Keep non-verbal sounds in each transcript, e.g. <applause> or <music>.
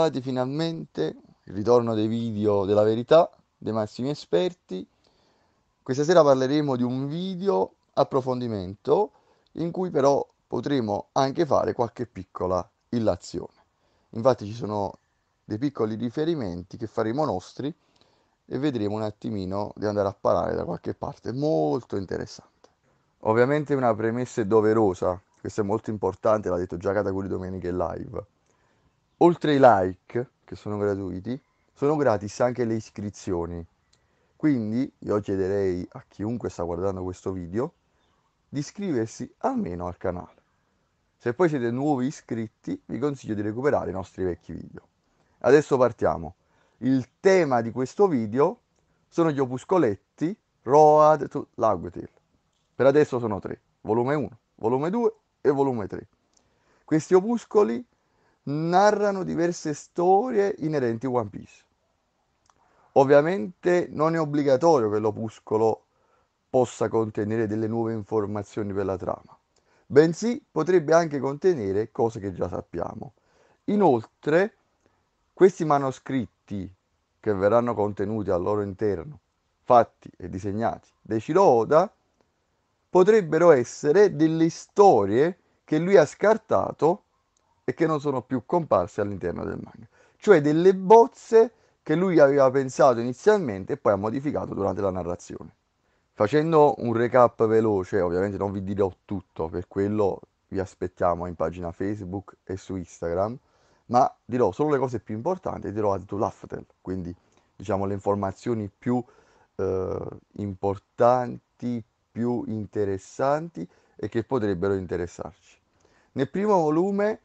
Bentrovati finalmente, il ritorno dei video della verità, dei massimi esperti. Questa sera parleremo di un video approfondimento in cui però potremo anche fare qualche piccola illazione. Infatti ci sono dei piccoli riferimenti che faremo nostri e vedremo un attimino di andare a parare da qualche parte molto interessante. Ovviamente una premessa è doverosa, questo è molto importante, l'ha detto già Catacuri Domenica Live oltre ai like, che sono gratuiti, sono gratis anche le iscrizioni. Quindi io chiederei a chiunque sta guardando questo video di iscriversi almeno al canale. Se poi siete nuovi iscritti, vi consiglio di recuperare i nostri vecchi video. Adesso partiamo. Il tema di questo video sono gli opuscoletti Road to Lagutil. Per adesso sono tre, volume 1, volume 2 e volume 3. Questi opuscoli narrano diverse storie inerenti a One Piece. Ovviamente non è obbligatorio che l'opuscolo possa contenere delle nuove informazioni per la trama, bensì potrebbe anche contenere cose che già sappiamo. Inoltre, questi manoscritti che verranno contenuti al loro interno, fatti e disegnati da Shiro Oda, potrebbero essere delle storie che lui ha scartato e che non sono più comparse all'interno del manga. Cioè delle bozze che lui aveva pensato inizialmente e poi ha modificato durante la narrazione. Facendo un recap veloce, ovviamente non vi dirò tutto, per quello vi aspettiamo in pagina Facebook e su Instagram, ma dirò solo le cose più importanti e dirò ad Laftel, quindi diciamo le informazioni più eh, importanti, più interessanti e che potrebbero interessarci. Nel primo volume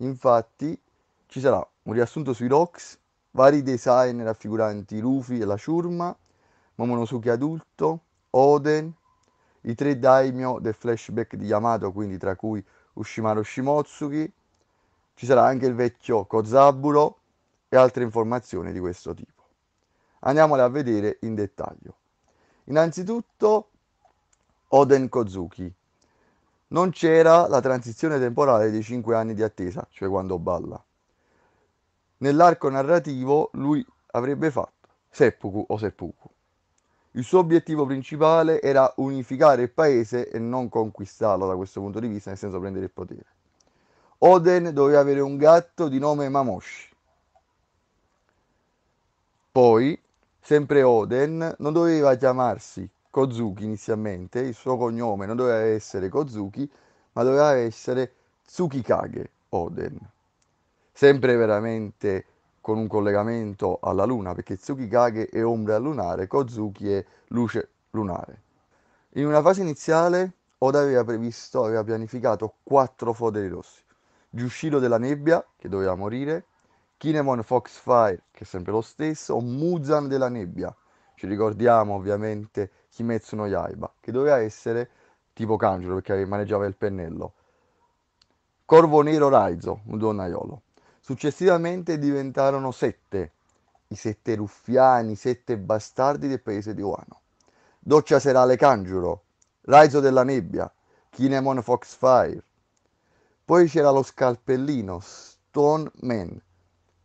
Infatti ci sarà un riassunto sui Rocks, vari design raffiguranti Luffy e la ciurma, Momonosuke adulto, Oden, i tre daimyo del flashback di Yamato, quindi tra cui Ushimaru Shimotsuki, ci sarà anche il vecchio Kozaburo e altre informazioni di questo tipo. Andiamole a vedere in dettaglio. Innanzitutto Oden Kozuki, non c'era la transizione temporale dei 5 anni di attesa, cioè quando balla. Nell'arco narrativo lui avrebbe fatto seppuku o seppuku. Il suo obiettivo principale era unificare il paese e non conquistarlo da questo punto di vista, nel senso prendere il potere. Oden doveva avere un gatto di nome Mamoshi. Poi, sempre Oden, non doveva chiamarsi Kozuki inizialmente, il suo cognome non doveva essere Kozuki, ma doveva essere Tsukikage Oden. Sempre veramente con un collegamento alla luna, perché Tsukikage è ombra lunare, Kozuki è luce lunare. In una fase iniziale Oda aveva previsto, aveva pianificato quattro foderi rossi. Giushiro della nebbia, che doveva morire, Kinemon Foxfire, che è sempre lo stesso, Muzan della nebbia. Ci ricordiamo ovviamente Kimetsu no Yaiba, che doveva essere tipo Kanjuro perché maneggiava il pennello. Corvo Nero Raizo, un donnaiolo. Successivamente diventarono sette, i sette ruffiani, i sette bastardi del paese di Wano. Doccia serale Kanjuro, Raizo della nebbia, Kinemon Foxfire. Poi c'era lo scalpellino, Stone Man,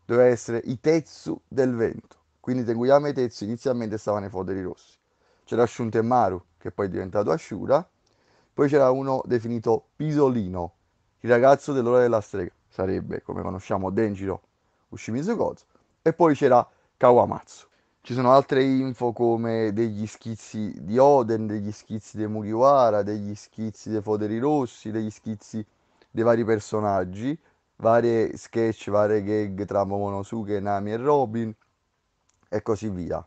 doveva essere Itetsu del vento. Quindi Tenguyama e Tetsu inizialmente stavano nei foderi rossi. C'era Shuntemaru, che poi è diventato Ashura, poi c'era uno definito Pisolino, il ragazzo dell'ora della strega, sarebbe, come conosciamo, Denjiro Ushimizu Gozo, e poi c'era Kawamatsu. Ci sono altre info come degli schizzi di Oden, degli schizzi di Mugiwara, degli schizzi dei Foderi Rossi, degli schizzi dei vari personaggi, varie sketch, varie gag tra Momonosuke, Nami e Robin e così via.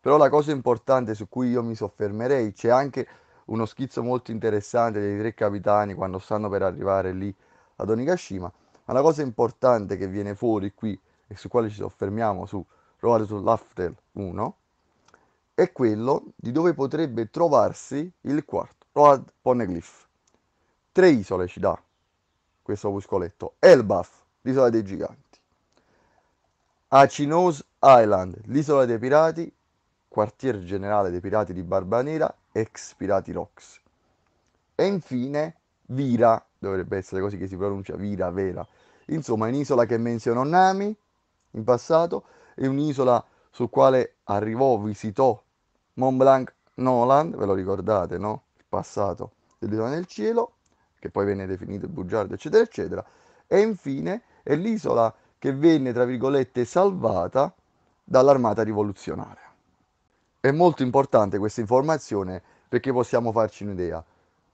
Però la cosa importante su cui io mi soffermerei, c'è anche uno schizzo molto interessante dei tre capitani quando stanno per arrivare lì ad Onigashima, ma la cosa importante che viene fuori qui e su quale ci soffermiamo su Road to Laftel 1 è quello di dove potrebbe trovarsi il quarto, Road Poneglyph. Tre isole ci dà questo opuscoletto. Elbaf, l'isola dei giganti. Acinos Island, l'isola dei pirati quartier generale dei pirati di Barba Nera, ex Pirati Rocks. E infine Vira, dovrebbe essere così che si pronuncia Vira, Vera, Insomma, è un'isola che menzionò Nami in passato, è un'isola sul quale arrivò, visitò Mont Blanc Noland, ve lo ricordate, no? Il passato dell'isola nel cielo, che poi venne definito il bugiardo, eccetera, eccetera. E infine è l'isola che venne, tra virgolette, salvata dall'armata rivoluzionaria. È molto importante questa informazione perché possiamo farci un'idea.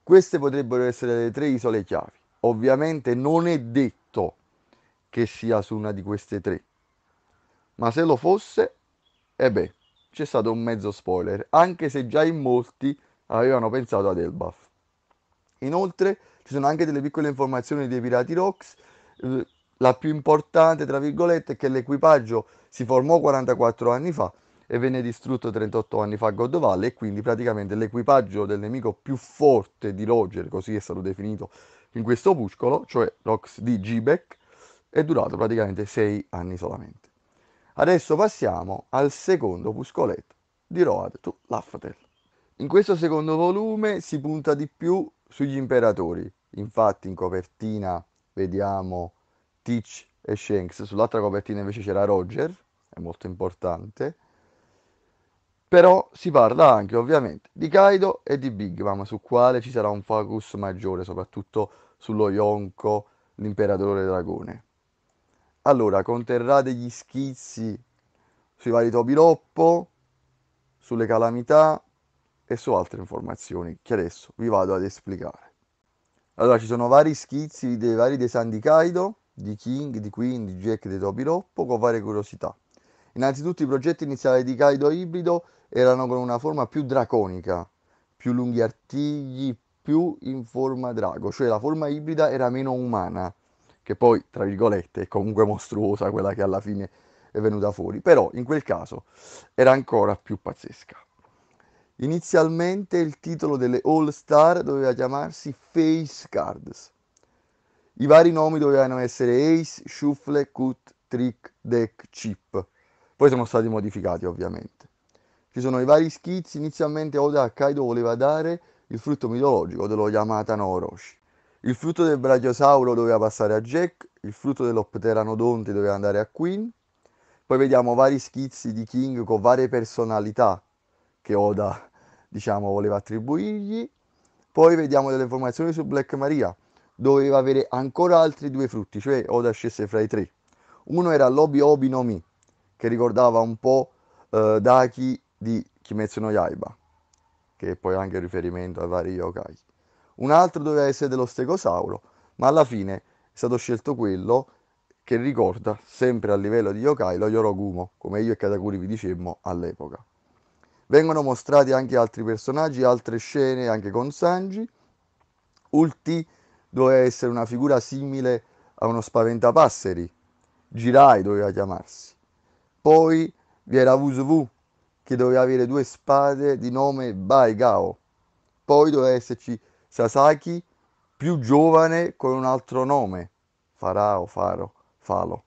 Queste potrebbero essere le tre isole chiavi. Ovviamente non è detto che sia su una di queste tre, ma se lo fosse, e beh, c'è stato un mezzo spoiler, anche se già in molti avevano pensato ad Elbaf. Inoltre ci sono anche delle piccole informazioni dei Pirati Rocks. Eh, la più importante, tra virgolette, è che l'equipaggio si formò 44 anni fa e venne distrutto 38 anni fa a God Valley e quindi praticamente l'equipaggio del nemico più forte di Roger, così è stato definito in questo opuscolo, cioè Rox di G-Beck, è durato praticamente 6 anni solamente. Adesso passiamo al secondo opuscoletto di Road to Laftel. In questo secondo volume si punta di più sugli imperatori, infatti in copertina vediamo Teach e Shanks, sull'altra copertina invece c'era Roger, è molto importante, però si parla anche ovviamente di Kaido e di Big Mom, su quale ci sarà un focus maggiore, soprattutto sullo Yonko, l'imperatore dragone. Allora, conterrà degli schizzi sui vari Topiroppo, sulle calamità e su altre informazioni che adesso vi vado ad esplicare. Allora, ci sono vari schizzi dei vari design di Kaido, di King, di Queen, di Jack, di Topiroppo, con varie curiosità. Innanzitutto i progetti iniziali di Kaido ibrido erano con una forma più draconica, più lunghi artigli, più in forma drago, cioè la forma ibrida era meno umana, che poi, tra virgolette, è comunque mostruosa quella che alla fine è venuta fuori, però in quel caso era ancora più pazzesca. Inizialmente il titolo delle All Star doveva chiamarsi Face Cards. I vari nomi dovevano essere Ace, Shuffle, Cut, Trick, Deck, Chip. Poi sono stati modificati ovviamente. Ci sono i vari schizzi, inizialmente Oda Kaido voleva dare il frutto mitologico dello Yamata no Orochi. Il frutto del Brachiosauro doveva passare a Jack, il frutto dell'Opteranodonte doveva andare a Queen. Poi vediamo vari schizzi di King con varie personalità che Oda, diciamo, voleva attribuirgli. Poi vediamo delle informazioni su Black Maria. Doveva avere ancora altri due frutti, cioè Oda scelse fra i tre. Uno era l'Obi Obi no Mi, che ricordava un po' eh, Daki di Kimetsu no Yaiba, che è poi anche riferimento ai vari yokai. Un altro doveva essere dello stegosauro, ma alla fine è stato scelto quello che ricorda, sempre a livello di yokai, lo Yorogumo, come io e Katakuri vi dicemmo all'epoca. Vengono mostrati anche altri personaggi, altre scene anche con Sanji. Ulti doveva essere una figura simile a uno spaventapasseri. Jirai doveva chiamarsi. Poi vi era Wuzuwu, che doveva avere due spade di nome Baigao. Poi doveva esserci Sasaki, più giovane, con un altro nome, Farao, Faro, Falo.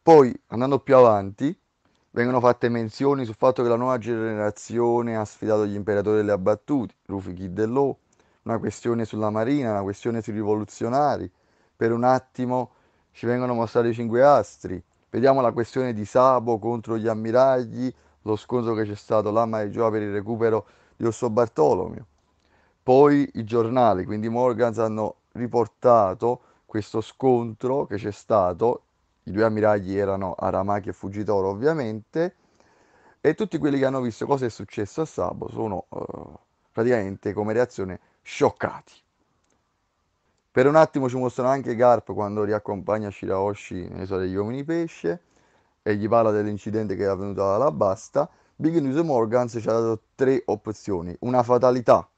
Poi, andando più avanti, vengono fatte menzioni sul fatto che la nuova generazione ha sfidato gli imperatori delle abbattuti, Rufi Kid e Law, una questione sulla marina, una questione sui rivoluzionari. Per un attimo ci vengono mostrati i cinque astri. Vediamo la questione di Sabo contro gli ammiragli, lo scontro che c'è stato l'Ama e Gioa per il recupero di Osso Bartolomeo. Poi i giornali, quindi Morgans, hanno riportato questo scontro che c'è stato, i due ammiragli erano Aramaki e Fugitoro ovviamente, e tutti quelli che hanno visto cosa è successo a Sabo sono uh, praticamente come reazione scioccati. Per un attimo ci mostrano anche Garp quando riaccompagna Shiraoshi nell'isola degli uomini pesce, e gli parla dell'incidente che è avvenuto alla Basta, Big News Morgans ci ha dato tre opzioni, una fatalità,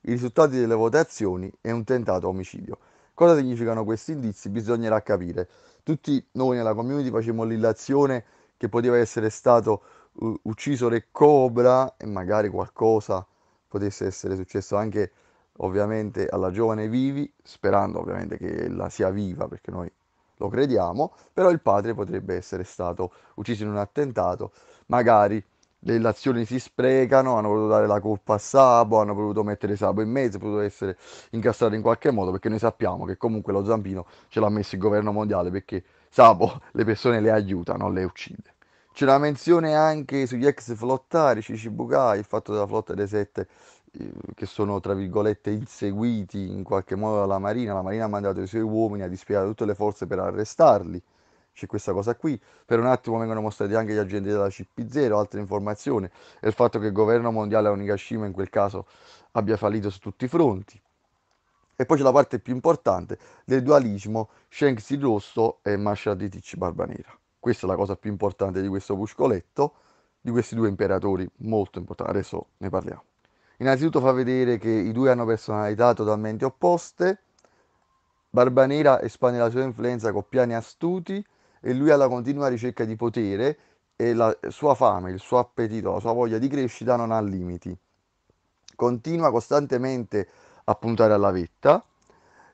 i risultati delle votazioni e un tentato omicidio. Cosa significano questi indizi? Bisognerà capire. Tutti noi nella community facciamo l'illazione che poteva essere stato uh, ucciso Re Cobra e magari qualcosa potesse essere successo anche ovviamente alla giovane Vivi, sperando ovviamente che ella sia viva perché noi lo crediamo, però il padre potrebbe essere stato ucciso in un attentato, magari le illazioni si sprecano, hanno voluto dare la colpa a Sabo, hanno voluto mettere Sabo in mezzo, potuto essere incastrato in qualche modo, perché noi sappiamo che comunque lo zampino ce l'ha messo il governo mondiale, perché Sabo le persone le aiuta, non le uccide. C'è una menzione anche sugli ex flottari, Cicibucai, il fatto della flotta dei sette che sono tra virgolette inseguiti in qualche modo dalla Marina. La Marina ha mandato i suoi uomini a dispiegare tutte le forze per arrestarli c'è questa cosa qui. Per un attimo vengono mostrati anche gli agenti della CP0, altre informazioni, e il fatto che il governo mondiale Onigashima in quel caso abbia fallito su tutti i fronti. E poi c'è la parte più importante del dualismo Shanks rosso e Marshall di Ticci Barbanera. Questa è la cosa più importante di questo puscoletto, di questi due imperatori molto importanti. Adesso ne parliamo. Innanzitutto fa vedere che i due hanno personalità totalmente opposte. Barbanera espande la sua influenza con piani astuti e lui alla continua ricerca di potere e la sua fame, il suo appetito, la sua voglia di crescita non ha limiti. Continua costantemente a puntare alla vetta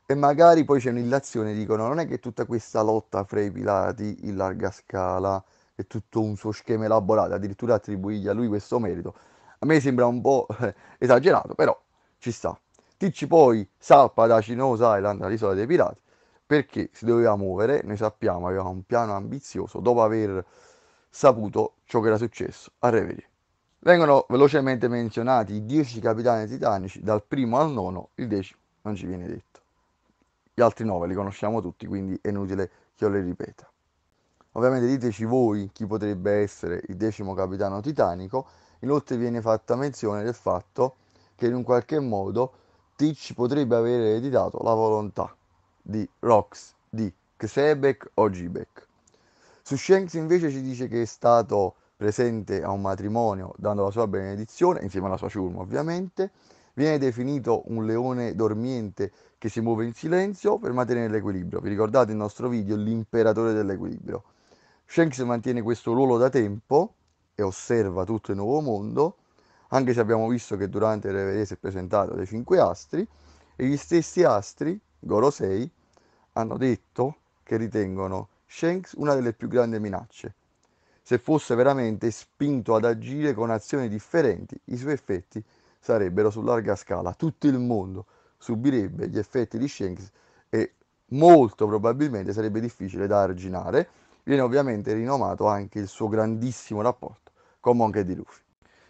e magari poi c'è un'illazione, dicono non è che tutta questa lotta fra i pirati in larga scala è tutto un suo schema elaborato, addirittura attribuirgli a lui questo merito. A me sembra un po' <laughs> esagerato, però ci sta. Ticci poi salpa da Cinosa Island, l'isola dei pirati, perché si doveva muovere, noi sappiamo, aveva un piano ambizioso dopo aver saputo ciò che era successo a Reverie. Vengono velocemente menzionati i 10 capitani titanici, dal primo al nono, il decimo non ci viene detto. Gli altri nove li conosciamo tutti, quindi è inutile che io li ripeta. Ovviamente diteci voi chi potrebbe essere il decimo capitano titanico, inoltre viene fatta menzione del fatto che in un qualche modo Teach potrebbe aver ereditato la volontà di Rox, di Xebek o Gibek. Su Shanks invece ci dice che è stato presente a un matrimonio dando la sua benedizione, insieme alla sua ciurma ovviamente, viene definito un leone dormiente che si muove in silenzio per mantenere l'equilibrio. Vi ricordate il nostro video, l'imperatore dell'equilibrio. Shanks mantiene questo ruolo da tempo e osserva tutto il nuovo mondo, anche se abbiamo visto che durante le Reverie si è presentato dei cinque astri, e gli stessi astri, Goro 6, hanno detto che ritengono Shanks una delle più grandi minacce. Se fosse veramente spinto ad agire con azioni differenti, i suoi effetti sarebbero su larga scala. Tutto il mondo subirebbe gli effetti di Shanks e molto probabilmente sarebbe difficile da arginare. Viene ovviamente rinomato anche il suo grandissimo rapporto con Monkey D. Luffy.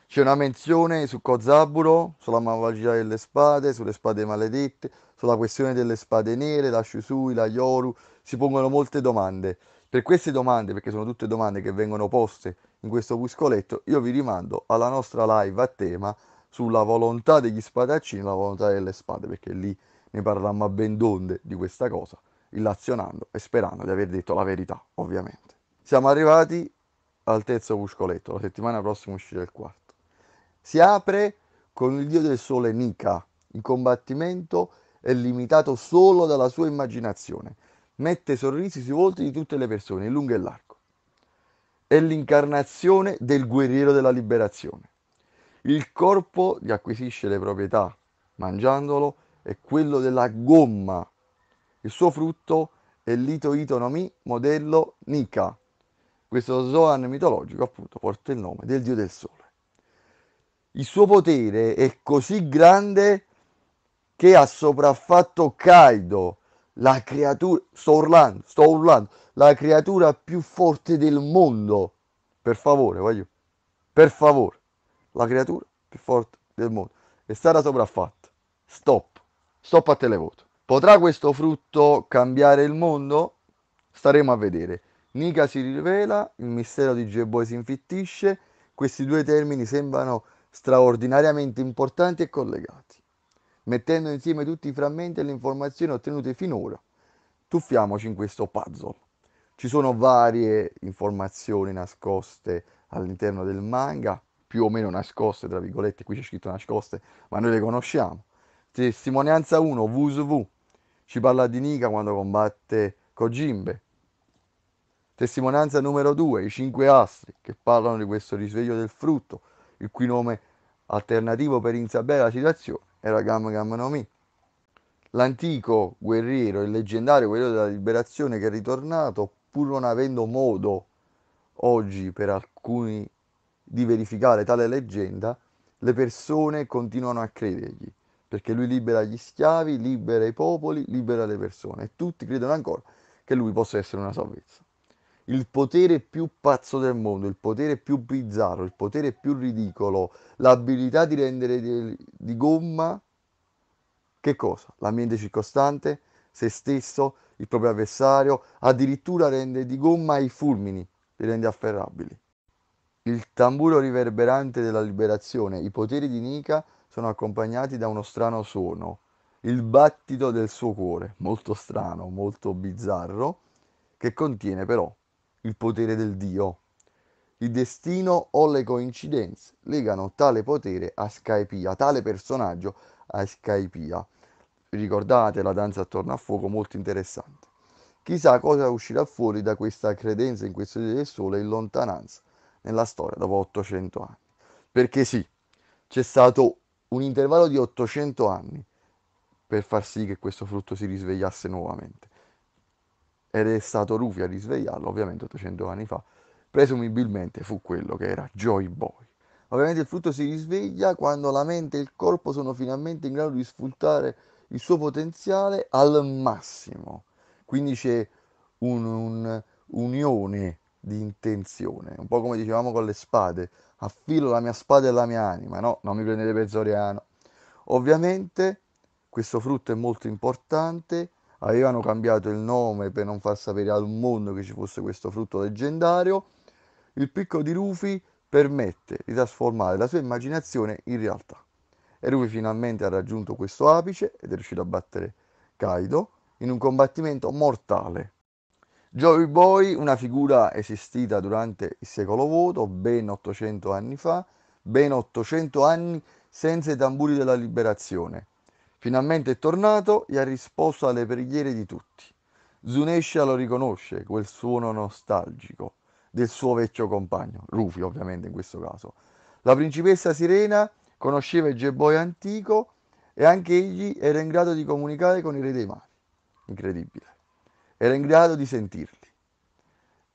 C'è una menzione su Kozaburo, sulla malvagia delle spade, sulle spade maledette, sulla questione delle spade nere, la Shusui, la Yoru. Si pongono molte domande. Per queste domande, perché sono tutte domande che vengono poste in questo puscoletto, io vi rimando alla nostra live a tema sulla volontà degli spadaccini e la volontà delle spade, perché lì ne parlammo a ben donde di questa cosa, illazionando e sperando di aver detto la verità, ovviamente. Siamo arrivati al terzo puscoletto, la settimana prossima uscirà il quarto. Si apre con il dio del sole Nika. Il combattimento è limitato solo dalla sua immaginazione. Mette sorrisi sui volti di tutte le persone, in lungo e largo. È l'incarnazione del guerriero della liberazione. Il corpo gli acquisisce le proprietà mangiandolo è quello della gomma. Il suo frutto è l'Ito Ito no Mi modello Nika. Questo Zoan mitologico appunto porta il nome del dio del sole il suo potere è così grande che ha sopraffatto Kaido, la creatura, sto urlando, sto urlando, la creatura più forte del mondo. Per favore, voglio, per favore, la creatura più forte del mondo è stata sopraffatta. Stop, stop a televoto. Potrà questo frutto cambiare il mondo? Staremo a vedere. Nika si rivela, il mistero di J-Boy si infittisce, questi due termini sembrano straordinariamente importanti e collegati. Mettendo insieme tutti i frammenti e le informazioni ottenute finora, tuffiamoci in questo puzzle. Ci sono varie informazioni nascoste all'interno del manga, più o meno nascoste, tra virgolette, qui c'è scritto nascoste, ma noi le conosciamo. Testimonianza 1, VSV, ci parla di Nika quando combatte Kojimbe. Testimonianza numero 2, i cinque astri, che parlano di questo risveglio del frutto, il cui nome alternativo per insabbiare la situazione era Gam Gam no Mi. L'antico guerriero, il leggendario guerriero della liberazione che è ritornato, pur non avendo modo oggi per alcuni di verificare tale leggenda, le persone continuano a credergli, perché lui libera gli schiavi, libera i popoli, libera le persone e tutti credono ancora che lui possa essere una salvezza. Il potere più pazzo del mondo, il potere più bizzarro, il potere più ridicolo, l'abilità di rendere di, di gomma, che cosa? L'ambiente circostante, se stesso, il proprio avversario, addirittura rende di gomma i fulmini, li rende afferrabili. Il tamburo riverberante della liberazione, i poteri di Nika sono accompagnati da uno strano suono, il battito del suo cuore, molto strano, molto bizzarro, che contiene però il potere del Dio. Il destino o le coincidenze legano tale potere a Skypia, tale personaggio a Skypia. Ricordate la danza attorno a fuoco, molto interessante. Chissà cosa uscirà fuori da questa credenza in questo Dio del Sole in lontananza nella storia dopo 800 anni. Perché sì, c'è stato un intervallo di 800 anni per far sì che questo frutto si risvegliasse nuovamente. Ed è stato Rufi a risvegliarlo, ovviamente 800 anni fa. Presumibilmente fu quello che era Joy Boy. Ovviamente il frutto si risveglia quando la mente e il corpo sono finalmente in grado di sfruttare il suo potenziale al massimo. Quindi c'è un'unione un, di intenzione, un po' come dicevamo con le spade, affilo la mia spada e la mia anima, no, non mi prendete per Zoriano. Ovviamente questo frutto è molto importante, avevano cambiato il nome per non far sapere al mondo che ci fosse questo frutto leggendario. Il picco di Rufi permette di trasformare la sua immaginazione in realtà. E Rufi finalmente ha raggiunto questo apice ed è riuscito a battere Kaido in un combattimento mortale. Joy Boy, una figura esistita durante il secolo vuoto, ben 800 anni fa, ben 800 anni senza i tamburi della liberazione. Finalmente è tornato e ha risposto alle preghiere di tutti. Zunesha lo riconosce, quel suono nostalgico del suo vecchio compagno, Rufi ovviamente in questo caso. La principessa Sirena conosceva il G-Boy antico e anche egli era in grado di comunicare con i re dei mari. Incredibile era in grado di sentirli.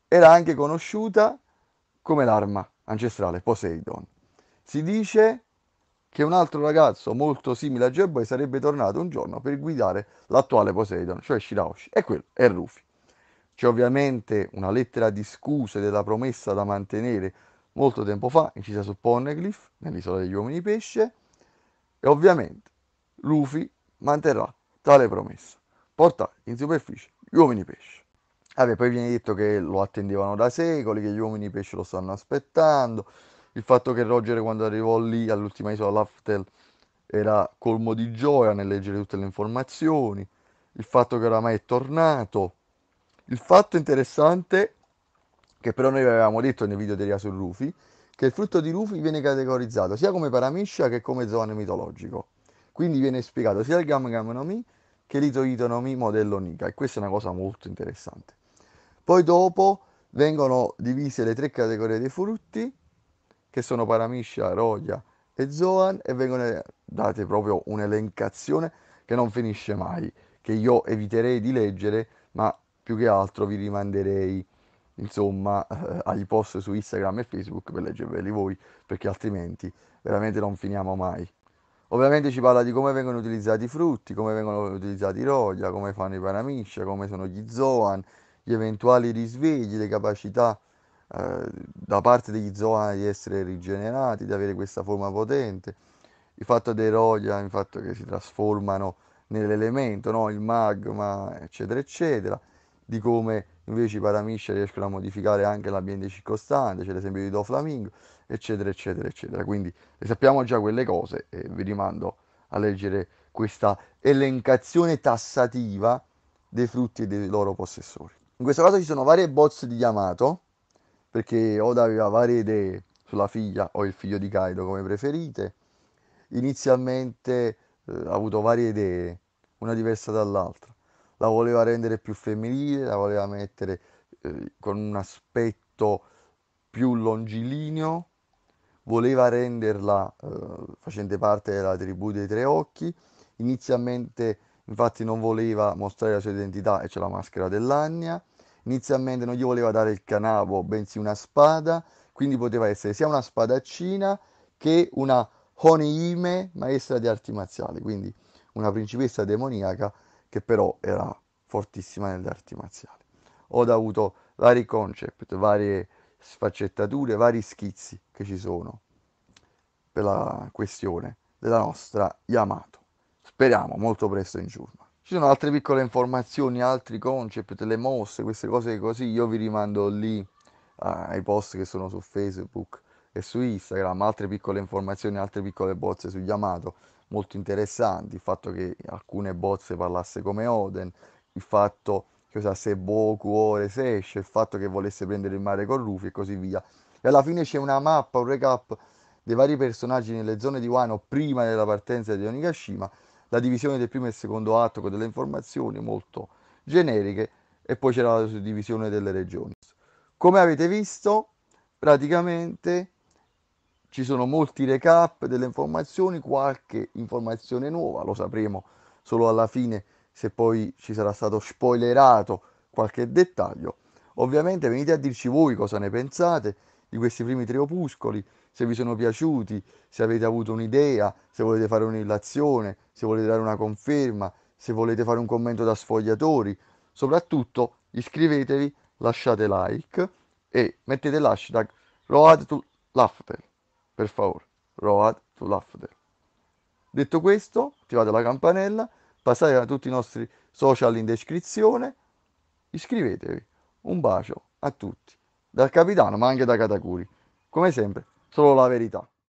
Era anche conosciuta come l'arma ancestrale Poseidon. Si dice che un altro ragazzo molto simile a Jeboy sarebbe tornato un giorno per guidare l'attuale Poseidon, cioè Shiraoshi, e quello è Rufi. C'è ovviamente una lettera di scuse della promessa da mantenere molto tempo fa, incisa su Poneglyph, nell'isola degli uomini pesce, e ovviamente Luffy manterrà tale promessa, portare in superficie gli uomini pesce. Vabbè, poi viene detto che lo attendevano da secoli, che gli uomini pesce lo stanno aspettando, il fatto che Roger quando arrivò lì all'ultima isola Laftel era colmo di gioia nel leggere tutte le informazioni, il fatto che oramai è tornato, il fatto interessante che però noi avevamo detto nel video di Ria su Rufi, che il frutto di Rufi viene categorizzato sia come paramiscia che come zoane mitologico. Quindi viene spiegato sia il Gam Gam no Mi che Lito Itonomi modello Nika e questa è una cosa molto interessante. Poi dopo vengono divise le tre categorie dei frutti che sono Paramiscia, Roglia e Zoan e vengono date proprio un'elencazione che non finisce mai, che io eviterei di leggere, ma più che altro vi rimanderei insomma eh, agli post su Instagram e Facebook per leggerveli voi, perché altrimenti veramente non finiamo mai. Ovviamente ci parla di come vengono utilizzati i frutti, come vengono utilizzati i roglia, come fanno i paramiscia, come sono gli zoan, gli eventuali risvegli, le capacità eh, da parte degli zoan di essere rigenerati, di avere questa forma potente, il fatto dei roglia, il fatto che si trasformano nell'elemento, no? il magma, eccetera, eccetera, di come invece i paramiscia riescono a modificare anche l'ambiente circostante, c'è l'esempio di Doflamingo eccetera, eccetera, eccetera. Quindi sappiamo già quelle cose e vi rimando a leggere questa elencazione tassativa dei frutti e dei loro possessori. In questo caso ci sono varie bozze di Yamato, perché Oda aveva varie idee sulla figlia o il figlio di Kaido come preferite. Inizialmente eh, ha avuto varie idee, una diversa dall'altra. La voleva rendere più femminile, la voleva mettere eh, con un aspetto più longilineo, voleva renderla eh, facente parte della tribù dei tre occhi. Inizialmente, infatti, non voleva mostrare la sua identità e c'è la maschera dell'Agnia. Inizialmente non gli voleva dare il canavo, bensì una spada quindi poteva essere sia una spadaccina che una Honeyime, maestra di arti marziali, quindi una principessa demoniaca che però era fortissima nelle arti marziali. Ho avuto vari concept, varie sfaccettature, vari schizzi che ci sono per la questione della nostra Yamato. Speriamo molto presto in giorno. Ci sono altre piccole informazioni, altri concept, le mosse, queste cose così, io vi rimando lì ai post che sono su Facebook e su Instagram, altre piccole informazioni, altre piccole bozze su Yamato, molto interessanti, il fatto che alcune bozze parlasse come Oden, il fatto che usasse Boku, Ore, Sesh, il fatto che volesse prendere il mare con Ruffy e così via. E alla fine c'è una mappa, un recap dei vari personaggi nelle zone di Wano prima della partenza di Onigashima, la divisione del primo e secondo atto con delle informazioni molto generiche e poi c'era la suddivisione delle regioni. Come avete visto, praticamente ci sono molti recap delle informazioni, qualche informazione nuova, lo sapremo solo alla fine se poi ci sarà stato spoilerato qualche dettaglio. Ovviamente venite a dirci voi cosa ne pensate di questi primi tre opuscoli, se vi sono piaciuti, se avete avuto un'idea, se volete fare un'illazione, se volete dare una conferma, se volete fare un commento da sfogliatori. Soprattutto iscrivetevi, lasciate like e mettete l'hashtag Road to Laughter, per favore, Road to Laughter. Detto questo, attivate la campanella, passate da tutti i nostri social in descrizione, iscrivetevi. Un bacio a tutti, dal capitano ma anche da Katakuri. Come sempre, solo la verità.